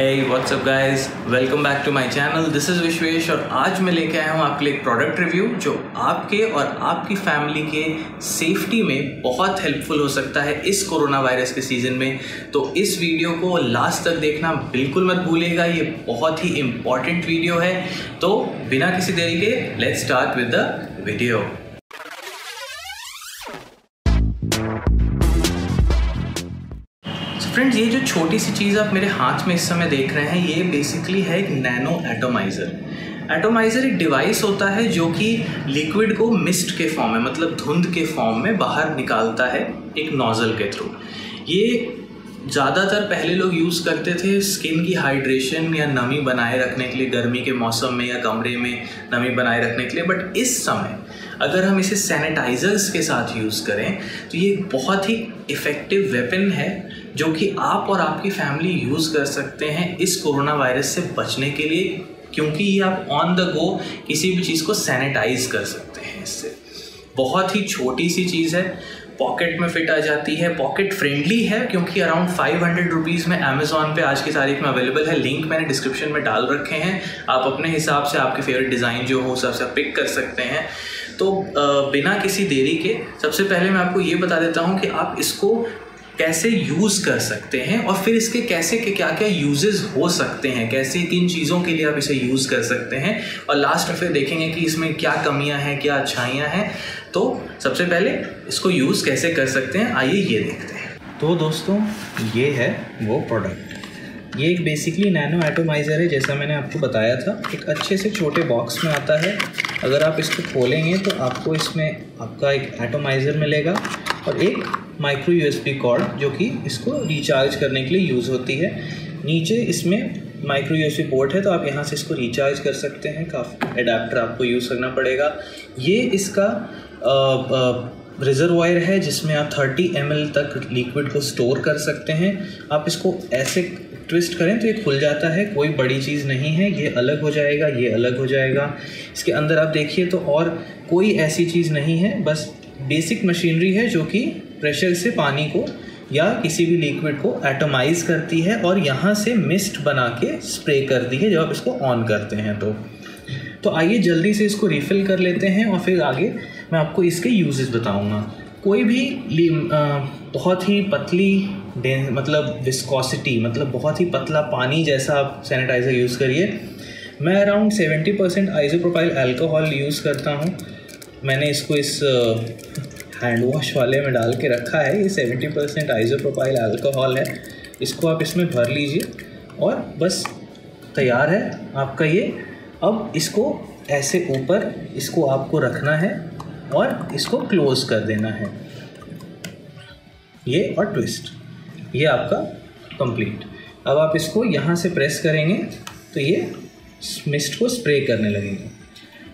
Hey, what's up guys? Welcome back to my channel. This is Vishwesh और आज मैं लेके आया हूँ आपके लिए एक प्रोडक्ट रिव्यू जो आपके और आपकी फैमिली के सेफ्टी में बहुत हेल्पफुल हो सकता है इस कोरोना वायरस के सीज़न में तो इस वीडियो को लास्ट तक देखना बिल्कुल मत भूलिएगा ये बहुत ही इंपॉर्टेंट वीडियो है तो बिना किसी देरी के let's start with the video friends ये जो छोटी सी चीज़ आप मेरे हाथ में इस समय देख रहे हैं, ये बेसिकली है एक नैनो एटोमाइज़र एटोमाइज़र एक डिवाइस होता है जो कि लिक्विड को मिस्ट के फॉर्म में मतलब धुंध के फॉर्म में बाहर निकालता है एक नोज़ल के थ्रू ये ज़्यादातर पहले लोग यूज़ करते थे स्किन की हाइड्रेशन या नमी बनाए रखने के लिए, गर्मी के मौसम में या कमरे में नमी बनाए रखने के लिए बट इस समय अगर हम इसे सैनिटाइज़र्स के साथ यूज़ करें तो ये बहुत ही इफ़ेक्टिव वेपन है जो कि आप और आपकी फैमिली यूज़ कर सकते हैं इस कोरोना वायरस से बचने के लिए, क्योंकि ये आप ऑन द गो किसी भी चीज़ को सैनिटाइज कर सकते हैं इससे। बहुत ही छोटी सी चीज़ है पॉकेट में फिट आ जाती है। पॉकेट फ्रेंडली है, क्योंकि अराउंड फाइव हंड्रेड रुपीज़ में अमेजोन पे आज की तारीख में अवेलेबल है। लिंक मैंने डिस्क्रिप्शन में डाल रखे हैं। आप अपने हिसाब से आपके फेवरेट डिज़ाइन जो हो, सबसे पिक कर सकते हैं। तो बिना किसी देरी के, सबसे पहले मैं आपको ये बता देता हूँ कि आप इसको कैसे यूज़ कर सकते हैं और फिर इसके कैसे के क्या क्या यूजेस हो सकते हैं? कैसे किन चीज़ों के लिए आप इसे यूज़ कर सकते हैं? और लास्ट में फिर देखेंगे कि इसमें क्या कमियाँ हैं, क्या अच्छाइयाँ हैं। तो सबसे पहले इसको यूज़ कैसे कर सकते हैं? आइए ये देखते हैं। तो दोस्तों, ये है वो प्रोडक्ट ये एक बेसिकली नैनो एटोमाइज़र है, जैसा मैंने आपको बताया था। एक अच्छे से छोटे बॉक्स में आता है। अगर आप इसको खोलेंगे तो आपको इसमें आपका एक एटोमाइज़र मिलेगा। और एक माइक्रो यूएसबी कॉर्ड जो कि इसको रिचार्ज करने के लिए यूज़ होती है। नीचे इसमें माइक्रो यूएसबी पोर्ट है तो आप यहाँ से इसको रिचार्ज कर सकते हैं। काफ़ी एडाप्टर आपको यूज़ करना पड़ेगा। ये इसका रिजर्वायर है, जिसमें आप 30 एमएल तक लिक्विड को स्टोर कर सकते हैं। आप इसको ऐसे ट्विस्ट करें तो ये खुल जाता है, कोई बड़ी चीज़ नहीं है, ये अलग हो जाएगा, ये अलग हो जाएगा। इसके अंदर आप देखिए तो और कोई ऐसी चीज़ नहीं है, बस बेसिक मशीनरी है जो कि प्रेशर से पानी को या किसी भी लिक्विड को एटोमाइज करती है और यहाँ से मिस्ट बना के स्प्रे करती है जब आप इसको ऑन करते हैं तो। तो आइए जल्दी से इसको रिफ़िल कर लेते हैं और फिर आगे मैं आपको इसके यूजेस बताऊँगा। कोई भी बहुत ही पतली मतलब विस्कोसिटी मतलब बहुत ही पतला पानी जैसा आप सैनिटाइज़र यूज़ करिए। मैं around seventy percent isopropyl alcohol use करता हूँ। मैंने इसको इस हैंड वॉश वाले में डाल के रखा है। ये सेवेंटी परसेंट आइजोप्रोपाइल अल्कोहल है। इसको आप इसमें भर लीजिए और बस तैयार है आपका ये। अब इसको ऐसे ऊपर इसको आपको रखना है और इसको क्लोज़ कर देना है। ये और ट्विस्ट ये आपका कंप्लीट अब आप इसको यहाँ से प्रेस करेंगे तो ये मिस्ट को स्प्रे करने लगेंगे।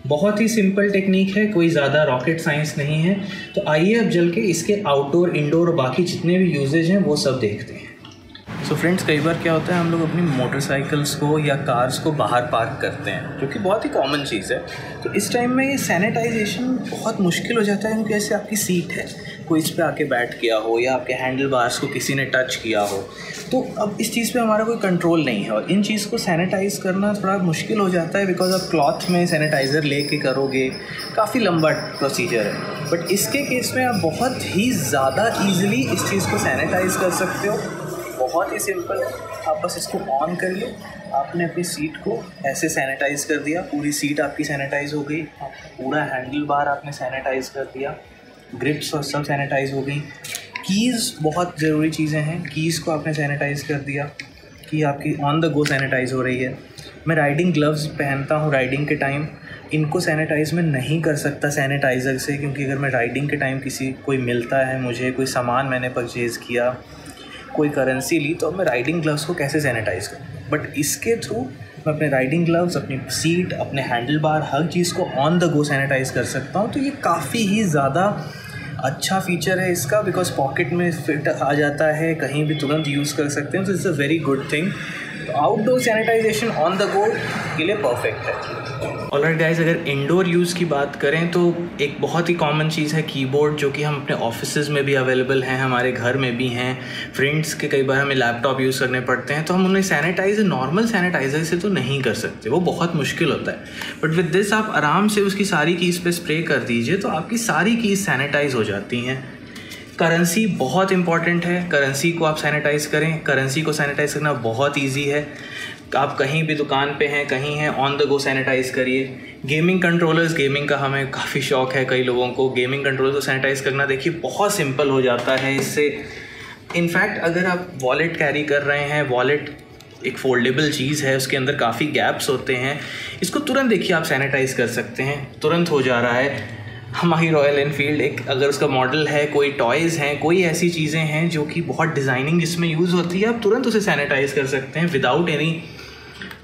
बहुत ही सिंपल टेक्निक है, कोई ज़्यादा रॉकेट साइंस नहीं है। तो आइए अब जल के इसके आउटडोर इंडोर बाकी जितने भी यूजेज हैं, वो सब देखते हैं। सो so फ्रेंड्स कई बार क्या होता है, हम लोग अपनी मोटरसाइकिल्स को या कार्स को बाहर पार्क करते हैं, जो कि बहुत ही कॉमन चीज़ है। तो इस टाइम में ये सैनिटाइजेशन बहुत मुश्किल हो जाता है, क्योंकि ऐसे आपकी सीट है, कोई इस पर आके बैठ गया हो या आपके हैंडल बार्स को किसी ने टच किया हो। तो अब इस चीज़ पे हमारा कोई कंट्रोल नहीं है, और इन चीज़ को सैनिटाइज़ करना थोड़ा मुश्किल हो जाता है बिकॉज़ आप क्लॉथ में सैनिटाइज़र ले के करोगे, काफ़ी लंबा प्रोसीजर है। बट इसके केस में आप बहुत ही ज़्यादा ईजिली इस चीज़ को सैनिटाइज़ कर सकते हो। बहुत ही सिंपल आप बस इसको ऑन करिए। आपने अपनी सीट को ऐसे सैनिटाइज़ कर दिया। पूरी सीट आपकी सैनिटाइज़ हो गई। पूरा हैंडल बार आपने सैनिटाइज़ कर दिया। ग्रिप्स और सब सैनिटाइज़ हो गई। कीज़ बहुत ज़रूरी चीज़ें हैं। कीज़ को आपने सैनिटाइज़ कर दिया कि आपकी ऑन द गो सैनिटाइज़ हो रही है। मैं राइडिंग ग्लव्स पहनता हूँ राइडिंग के टाइम इनको सैनिटाइज़ में नहीं कर सकता सैनिटाइज़र से, क्योंकि अगर मैं राइडिंग के टाइम किसी, कोई मिलता है मुझे, कोई सामान मैंने परचेज़ किया कोई करेंसी ली तो अब मैं राइडिंग ग्लव्स को कैसे सैनिटाइज़ करूँ? बट इसके थ्रू मैं अपने राइडिंग ग्लव्स अपनी सीट अपने हैंडल बार हर चीज़ को ऑन द गो सैनिटाइज़ कर सकता हूँ। तो ये काफ़ी ही ज़्यादा अच्छा फीचर है इसका बिकॉज़ पॉकेट में फिट आ जाता है, कहीं भी तुरंत यूज़ कर सकते हैं। तो it's a very good thing तो outdoor sanitisation on the go के लिए परफेक्ट है। ऑलराइट गाइज़ अगर इंडोर यूज़ की बात करें तो एक बहुत ही कॉमन चीज़ है कीबोर्ड जो कि हम अपने ऑफ़िस में भी अवेलेबल हैं, हमारे घर में भी हैं। फ्रेंड्स के कई बार हमें लैपटॉप यूज़ करने पड़ते हैं तो हम उन्हें सैनिटाइज नॉर्मल सैनिटाइज़र से तो नहीं कर सकते। वो बहुत मुश्किल होता है। बट विद दिस आप आराम से उसकी सारी कीज़ पे स्प्रे कर दीजिए तो आपकी सारी कीज़ सैनिटाइज हो जाती हैं। करेंसी बहुत इंपॉर्टेंट है। करेंसी को आप सैनिटाइज करें। करेंसी को सैनिटाइज करना बहुत ईजी है। आप कहीं भी दुकान पे हैं, कहीं हैं ऑन द गो सैनिटाइज़ करिए। गेमिंग कंट्रोलर्स गेमिंग का हमें काफ़ी शौक है कई लोगों को। गेमिंग कंट्रोलर को सैनिटाइज़ करना देखिए, बहुत सिंपल हो जाता है इससे। इनफैक्ट अगर आप वॉलेट कैरी कर रहे हैं वॉलेट एक फोल्डेबल चीज़ है, उसके अंदर काफ़ी गैप्स होते हैं। इसको तुरंत देखिए आप सैनिटाइज़ कर सकते हैं। तुरंत हो जा रहा है। हमारी रॉयल एनफील्ड एक, अगर उसका मॉडल है, कोई टॉयज़ हैं, कोई ऐसी चीज़ें हैं जो कि बहुत डिज़ाइनिंग जिसमें यूज़ होती है, आप तुरंत उसे सैनिटाइज़ कर सकते हैं without any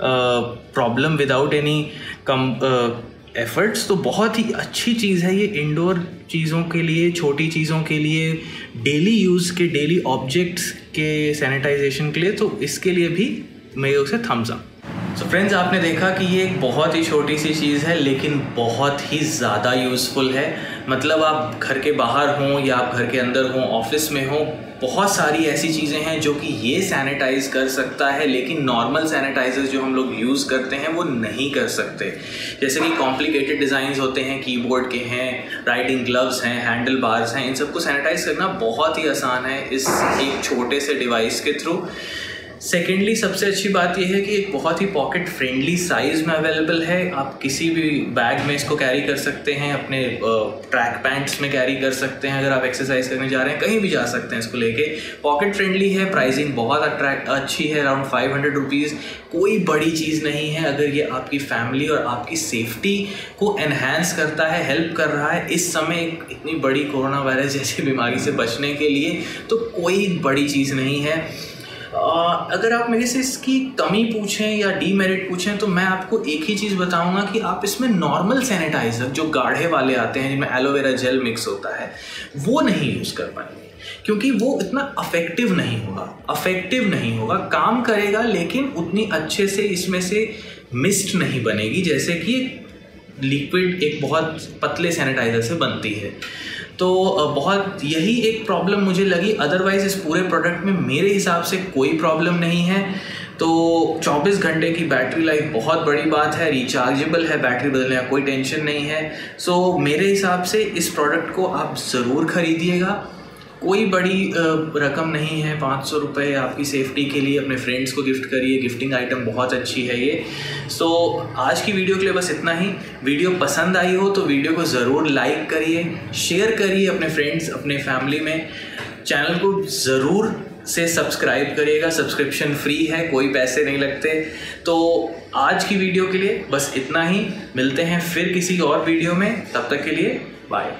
problem without any कम एफ़र्ट्स तो बहुत ही अच्छी चीज़ है ये इंडोर चीज़ों के लिए, छोटी चीज़ों के लिए डेली यूज़ के डेली ऑब्जेक्ट्स के सैनिटाइजेशन के लिए तो इसके लिए भी मैं उसे थम्स अप सो फ्रेंड्स आपने देखा कि ये एक बहुत ही छोटी सी चीज़ है, लेकिन बहुत ही ज़्यादा यूज़फुल है। मतलब आप घर के बाहर हों या आप घर के अंदर हों ऑफ़िस में हों, बहुत सारी ऐसी चीज़ें हैं जो कि ये सैनिटाइज कर सकता है, लेकिन नॉर्मल सैनिटाइज़र जो हम लोग यूज़ करते हैं, वो नहीं कर सकते। जैसे कि कॉम्प्लिकेटेड डिज़ाइंस होते हैं कीबोर्ड के हैं राइटिंग ग्लव्स हैं हैंडल बार्स हैं, इन सबको सैनिटाइज करना बहुत ही आसान है इस एक छोटे से डिवाइस के थ्रू सेकेंडली सबसे अच्छी बात यह है कि एक बहुत ही पॉकेट फ्रेंडली साइज़ में अवेलेबल है। आप किसी भी बैग में इसको कैरी कर सकते हैं, अपने ट्रैक पैंट्स में कैरी कर सकते हैं, अगर आप एक्सरसाइज करने जा रहे हैं, कहीं भी जा सकते हैं इसको लेके। पॉकेट फ्रेंडली है प्राइसिंग बहुत अट्रैक्ट अच्छी है अराउंड फाइव हंड्रेड रुपीज़ कोई बड़ी चीज़ नहीं है, अगर ये आपकी फैमिली और आपकी सेफ्टी को एनहेंस करता है हेल्प कर रहा है, इस समय इतनी बड़ी कोरोना वायरस जैसी बीमारी से बचने के लिए तो कोई बड़ी चीज़ नहीं है। अगर आप मेरे से इसकी कमी पूछें या डीमेरिट पूछें तो मैं आपको एक ही चीज़ बताऊँगा कि आप इसमें नॉर्मल सैनिटाइज़र जो गाढ़े वाले आते हैं, जिनमें एलोवेरा जेल मिक्स होता है, वो नहीं यूज़ कर पाएँगे। क्योंकि वो इतना अफेक्टिव नहीं होगा। अफेक्टिव नहीं होगा। काम करेगा, लेकिन उतनी अच्छे से इसमें से मिस्ट नहीं बनेगी, जैसे कि लिक्विड एक बहुत पतले सैनिटाइज़र से बनती है। तो बहुत यही एक प्रॉब्लम मुझे लगी। अदरवाइज़ इस पूरे प्रोडक्ट में मेरे हिसाब से कोई प्रॉब्लम नहीं है। तो 24 घंटे की बैटरी लाइफ बहुत बड़ी बात है। रिचार्जेबल है बैटरी बदलने का कोई टेंशन नहीं है। सो मेरे हिसाब से इस प्रोडक्ट को आप ज़रूर ख़रीदिएगा। कोई बड़ी रकम नहीं है। पाँच सौ रुपये आपकी सेफ्टी के लिए अपने फ्रेंड्स को गिफ्ट करिए। गिफ्टिंग आइटम बहुत अच्छी है ये। सो so, आज की वीडियो के लिए बस इतना ही। वीडियो पसंद आई हो तो वीडियो को ज़रूर लाइक करिए शेयर करिए अपने फ्रेंड्स अपने फैमिली में। चैनल को ज़रूर से सब्सक्राइब करिएगा। सब्सक्रिप्शन फ्री है कोई पैसे नहीं लगते। तो आज की वीडियो के लिए बस इतना ही। मिलते हैं फिर किसी और वीडियो में। तब तक के लिए बाय